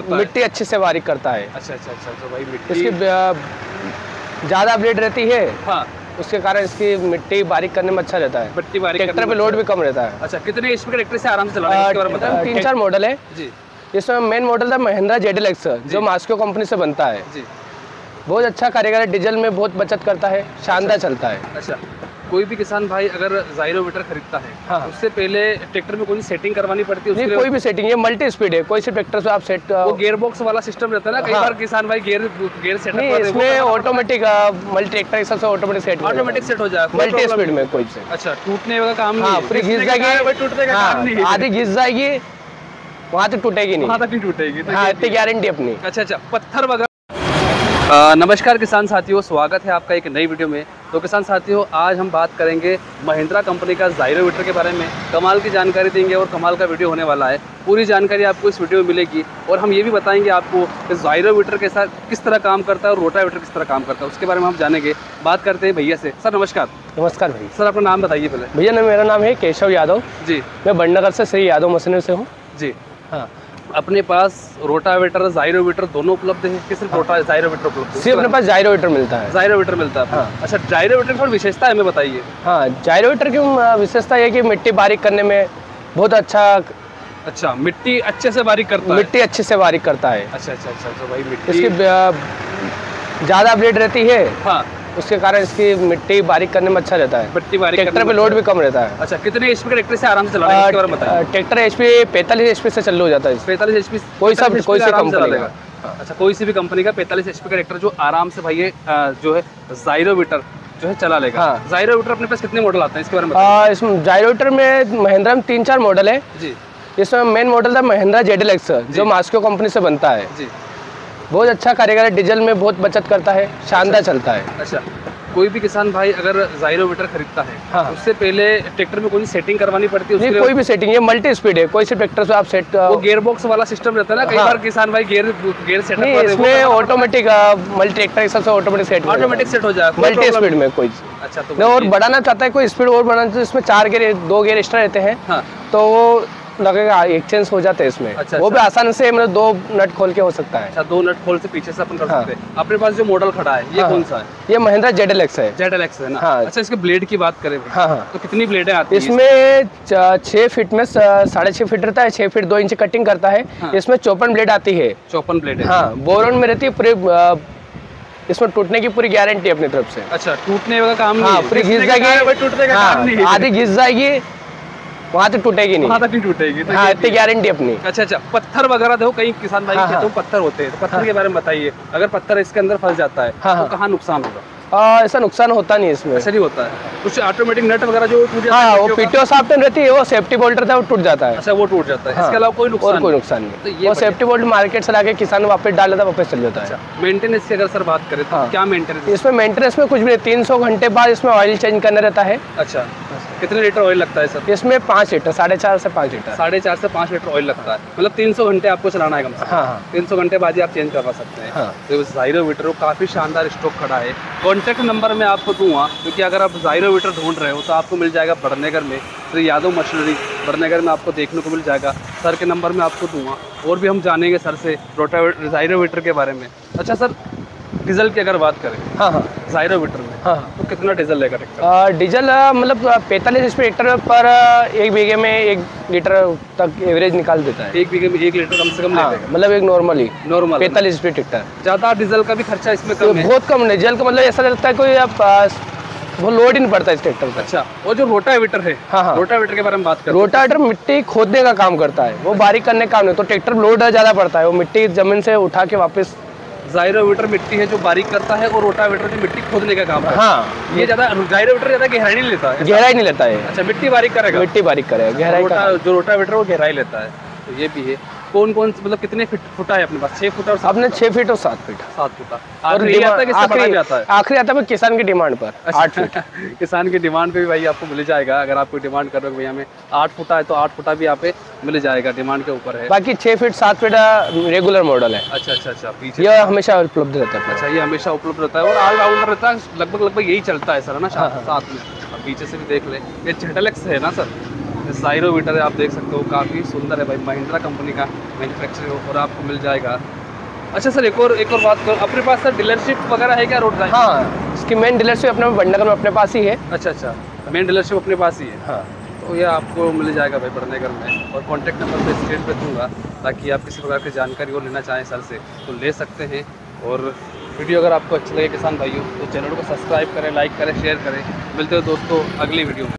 मिट्टी अच्छे से बारीक करता है। अच्छा अच्छा अच्छा तो भाई मिट्टी इसकी ज़्यादा ब्लेड रहती है हाँ। उसके कारण इसकी मिट्टी बारीक करने में अच्छा रहता है। मिट्टी बारीक ट्रैक्टर पे लोड भी कम रहता है। अच्छा कितने इसमें ट्रैक्टर से आराम से चला तीन चार मॉडल है। जी। इसमें मेन मॉडल था महिंद्रा जेडल एक्स जो। मास्को कंपनी से बनता है। जी। बहुत अच्छा कारीगर है डीजल में बहुत बचत करता है शानदार अच्छा, चलता है। अच्छा। कोई भी किसान भाई अगर जायरो मीटर खरीदता है हाँ। तो उससे पहले ट्रैक्टर में कोई सेटिंग करवानी पड़ती है नहीं कोई भी सेटिंग ये मल्टी स्पीड है कोई से ट्रैक्टर से आप सेट वो गियर बॉक्स वाला सिस्टम रहता है ना कई हाँ। बार किसान भाई गियर गियर सेटअप नहीं इसमें ऑटोमेटिक मल्टी ट्रैक्टर के सबसे ऑटोमेटिक सेट ऑटोमेटिक सेट हो। जाएगा मल्टी स्पीड में कोई से अच्छा टूटने का काम हाँ नहीं घिस है, जाएगी। टूटने का काम नहीं हाँ, है आधी घिस जाएगी वहाँ तक टूटेगी नहीं। वहाँ तक नहीं टूटेगी तो हाँ इतनी गारंटी अपनी। अच्छा अच्छा पत्थर वगैरह नमस्कार किसान साथियों स्वागत है आपका एक नई वीडियो में। तो किसान साथियों आज हम बात करेंगे महिंद्रा कंपनी का जायरोमीटर के बारे में। कमाल की जानकारी देंगे और कमाल का वीडियो होने वाला है। पूरी जानकारी आपको इस वीडियो में मिलेगी और हम ये भी बताएँगे आपको कि जायरोमीटर के साथ किस तरह काम करता है और रोटावेटर किस तरह काम करता है। उसके बारे में हम जानेंगे। बात करते हैं भैया से। सर नमस्कार। नमस्कार भैया। सर अपना नाम बताइए पहले। भैया मेरा नाम है केशव यादव। जी। मैं बड़नगर से श्री यादव मशीनरी से हूँ। जी। हाँ। अपने पास रोटावेटर जायरोमीटर दोनों उपलब्ध है? कि सिर्फ़ रोटा जायरोमीटर उपलब्ध है? सिर्फ़ अपने पास जायरोमीटर मिलता है। जायरोमीटर मिलता है। हाँ। अच्छा जायरोमीटर की विशेषता है हमें बताइए। हाँ जायरोमीटर की विशेषता ये है कि मिट्टी बारीक करने में बहुत अच्छा अच्छा मिट्टी अच्छे से बारीक करता है? मिट्टी अच्छे से बारीक करता है। अच्छा अच्छा अच्छा तो भाई मिट्टी इसकी ज़्यादा ब्लेड रहती है। हाँ। उसके कारण इसकी मिट्टी बारीक करने में अच्छा रहता है। मिट्टी बारीक ट्रैक्टर पे लोड भी कम रहता है। अच्छा कितने एचपी के ट्रैक्टर से आराम से चला रहे इसके बारे में बताइए। ट्रैक्टर एच पी पैंतालीस एच पी से चालू हो जाता है। पैंतालीस एचपी कोई सा कोई सी कंपनी लेगा अच्छा कोई सी भी कंपनी का पैंतालीस एचपी का ट्रैक्टर जो आराम से भाई ये जो है जायरोमीटर जो है चला लेगा। हाँ। जायरोमीटर अपने पास कितने मॉडल आते हैं? इसके बारे में इसमें जायरोमीटर में महिंद्रा में तीन चार मॉडल है। जी। इसमें मेन मॉडल था महिंद्रा जेडल एक्स जो। मास्को कंपनी से बनता है। जी। बहुत अच्छा कारीगर है डीजल में बहुत बचत करता है शानदार अच्छा, चलता है। अच्छा कोई भी किसान भाई अगर जायरोमीटर खरीदता है हाँ। तो उससे पहले ट्रैक्टर में कोई सेटिंग करवानी पड़ती है नहीं कोई भी सेटिंग ये मल्टी स्पीड है कोई से ट्रैक्टर से आप सेट वो गियर बॉक्स वाला सिस्टम रहता है ना कई हाँ। बार किसान भाई गियर गियर नहीं इसमें ऑटोमेटिक मल्टी ट्रैक्टर के सबसे ऑटोमेटिक सेट ऑटोमेटिक सेट हो। जाएगा मल्टी स्पीड में कोई। अच्छा तो और बढ़ाना चाहता है कोई स्पीड और बढ़ाना तो इसमें चार गियर दो गेयर एक्स्ट्रा रहते हैं। हाँ। तो वो लगेगा एक्सचेंज हो जाते हैं इसमें। अच्छा, वो भी आसानी से मतलब दो नट खोल के हो सकता है। अच्छा दो नट खोल से पीछे से अपन कर हाँ। सकते हैं। अपने पास जो मॉडल खड़ा है ये हाँ, कौन हाँ। सा है? ये महिंद्रा जेडल एक्स है। जेड एल है ना? हाँ। अच्छा इसके ब्लेड की बात करें हाँ हाँ। तो कितनी ब्लेडें आती हैं इसमें छह फीट में साढ़े छह फीट रहता है छह फीट दो इंच कटिंग करता है। हाँ। इसमें चौपन ब्लेड आती है। चौपन ब्लेड हाँ। बोरोन में रहती है पूरे इसमें टूटने की पूरी गारंटी है अपनी तरफ़ से। अच्छा टूटने का काम नहीं हाँ है। पूरी घिस है, जाएगी टूटने का काम नहीं हाँ, है। आधी घिस जाएगी वहाँ तक टूटेगी नहीं। वहाँ तक नहीं टूटेगी तो हाँ इतनी गारंटी अपनी। अच्छा अच्छा पत्थर वगैरह देखो कई किसान भाई हाँ, खेतों हाँ। पत्थर होते हैं तो पत्थर के बारे में बताइए। अगर पत्थर इसके अंदर फंस जाता है हाँ, तो हाँ। कहाँ नुकसान होगा? ऐसा नुकसान होता नहीं इसमें। ऐसा नहीं होता है। कुछ ऑटोमेटिक नट वगैरह जो टूट जाता हाँ है वो पीटीओ का, पीटीओ रहती है वो सेफ्टी बोल्ट रहता है वो टूट जाता है। अच्छा वो टूट जाता है। हाँ। इसके अलावा कोई नुकसान और कोई। नुकसान तो नहीं ये वो सेफ्टी बोल्ट मार्केट से लाके किसान वापस डाल देता है वापस चल जाता है। अच्छा मेंटेनेंस की अगर सर बात करें तो हाँ। क्या मेंटेनेंस इसमें मेंटेनेंस में कुछ भी तीन सौ घंटे बाद इसमें ऑयल चेंज करना रहता है। अच्छा। कितने लीटर ऑयल लगता है सर इसमें पाँच लीटर साढ़े चार से पाँच लीटर। साढ़े चार से पाँच लीटर ऑयल लगता है। मतलब तीन सौ घंटे आपको चलाना है कम से कम। हाँ हाँ। तीन सौ घंटे बाद ही आप चेंज करवा सकते हैं। हाँ। तो जायरो मीटर काफ़ी शानदार स्टॉक खड़ा है। कॉन्टैक्ट नंबर मैं आपको दूँगा क्योंकि अगर आप जायरो वीटर ढूंढ रहे हो तो आपको मिल जाएगा बड़नगर में। श्री यादव मशीनरी बड़नगर में आपको देखने को मिल जाएगा। सर के नंबर मैं आपको दूँगा और भी हम जानेंगे सर से रोटावेटर जायरो मीटर के बारे में। अच्छा सर डीजल की अगर बात करें हाँ हाँ। जायरो मीटर में हाँ तो कितना डीजल लेगा ट्रैक्टर? डीजल मतलब पैंतालीस एच ट्रैक्टर पर एक बीघे में एक लीटर तक एवरेज निकाल देता है। एक बीघे में एक लीटर कम से कम हाँ मतलब एक नॉर्मली नॉर्मल पैंतालीस एच ट्रैक्टर ज़्यादा डीजल का भी खर्चा इसमें कम है? बहुत कम डीजल का मतलब ऐसा लगता है कोई आप वो लोड ही नहीं पड़ता इस ट्रैक्टर पर। अच्छा वो जो रोटावेटर है हाँ हाँ। रोटावेटर के बारे में बात करें। रोटावेटर मिट्टी खोदने का काम करता है वो बारीक करने का काम नहीं तो ट्रैक्टर लोड ज़्यादा पड़ता है वो मिट्टी ज़मीन से उठा के वापस जायरोमीटर मिट्टी है जो बारीक करता है और रोटावेटर जो मिट्टी खोदने का काम है। हाँ। ये ज़्यादा जायरोवेटर ज़्यादा गहराई नहीं लेता है। गहराई नहीं लेता है। अच्छा मिट्टी बारीक करेगा? मिट्टी बारीक करेगा गहराई जो रोटावेटर वो गहराई लेता है। तो ये भी है। कौन कौन मतलब कितने फीट फुटा है अपने पास? छह फुटा और सात आपने छः फीट और सात फीट। सात फुटा। और आखिरी आता है आखिरी आता है? है किसान की डिमांड पर आठ फीट। किसान की डिमांड पे भी भाई आपको मिल जाएगा। अगर आपको डिमांड कर रहे हो भैया हमें आठ फुटा है तो आठ फुटा भी यहाँ पे मिल जाएगा डिमांड के ऊपर है। बाकी छः फीट सात फीट रेगुलर मॉडल है। अच्छा अच्छा अच्छा पीछे। यह हमेशा उपलब्ध रहता है। अच्छा ये हमेशा उपलब्ध रहता है और ऑल राउंडर रहता है लगभग लगभग यही चलता है सर है ना हाँ, साथ साथ में। पीछे से भी देख ले। ये है ना सर? जायरो वीटर है आप देख सकते हो काफ़ी सुंदर है भाई महिंद्रा कंपनी का मैन्युफैक्चरिंग और आपको मिल जाएगा। अच्छा सर एक और एक और बात करो अपने पास सर डीलरशिप वगैरह है क्या रोड ड्राइव हाँ इसकी मेन डीलरशिप अपने बंडनगर में अपने पास ही है। अच्छा अच्छा मेन डीलरशिप अपने पास ही है? हाँ। तो यह आपको मिल जाएगा भाई बड़नगर में और कॉन्टैक्ट नंबर मैं स्क्रीन पर दूँगा ताकि आप किसी प्रकार की जानकारी और लेना चाहें सर से तो ले सकते हैं। और वीडियो अगर आपको अच्छी लगे किसान भाइयों तो चैनल को सब्सक्राइब करें लाइक करें शेयर करें। मिलते हो दोस्तों अगली वीडियो में।